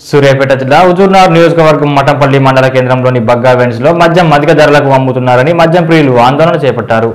సూర్యాపేట జిల్లా హుజూర్నగర్ నియోజకవర్గం మఠంపల్లి మండల కేంద్రంలోని బగ్గా వెండ్స్లో మద్యం అధిక ధరలకు అమ్ముతున్నారని మద్యం ప్రియులు ఆందోళన చేపట్టారు.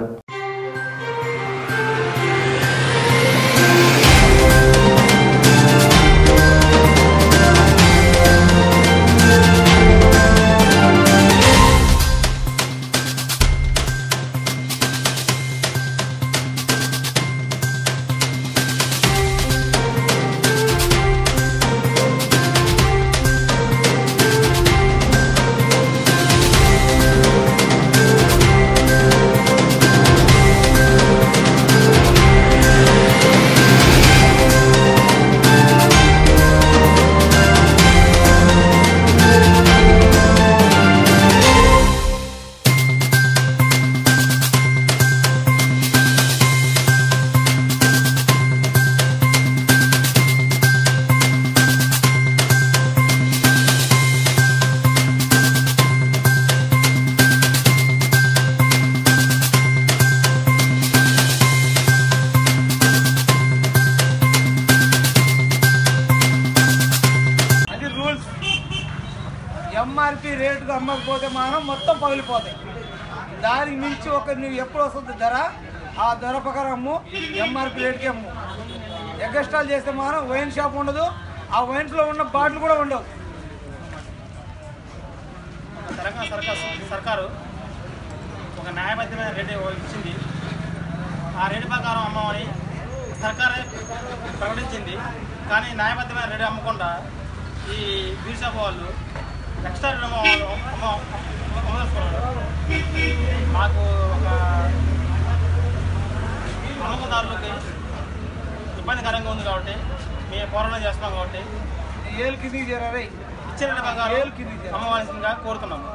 ఎంఆర్పి రేటుకు అమ్మకపోతే మాత్రం మొత్తం పగిలిపోతాయి. దానికి మించి ఒక నువ్వు ఎప్పుడు వస్తుంది ధర? ఆ ధర ప్రకారం అమ్ము ఎంఆర్పి రేటుకి అమ్ము. ఎగస్ట్రాల్ చేస్తే మాత్రం వైన్ షాప్ ఉండదు. ఆ వైన్స్లో ఉన్న బాటిల్ కూడా ఉండవు. తెలంగాణ సర్కార్ సర్కారు ఒక న్యాయబద్ధమైన రేటు ఇచ్చింది. ఆ రేటు ప్రకారం అమ్మమని సర్కారే ప్రకటించింది. కానీ న్యాయబద్ధమైన రేటు అమ్మకుండా ఈ బీర్ షాప్ వాళ్ళు ఎక్స్ట్రా మాకు ఒక అమ్మకందారులకి ఇబ్బందికరంగా ఉంది కాబట్టి మేము పోరాటం చేస్తున్నాం కాబట్టి ఏళ్ళు కిందికి చేరారే. ఇచ్చిన ప్రకారం అమ్మవలసిందిగా కోరుతున్నాము.